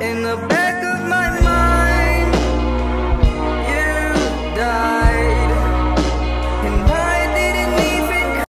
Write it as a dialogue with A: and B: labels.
A: in the.